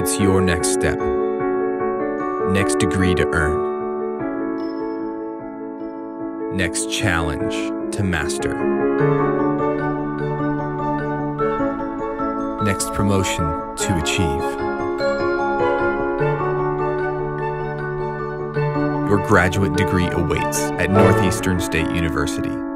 It's your next step, next degree to earn, next challenge to master, next promotion to achieve. Your graduate degree awaits at Northeastern State University.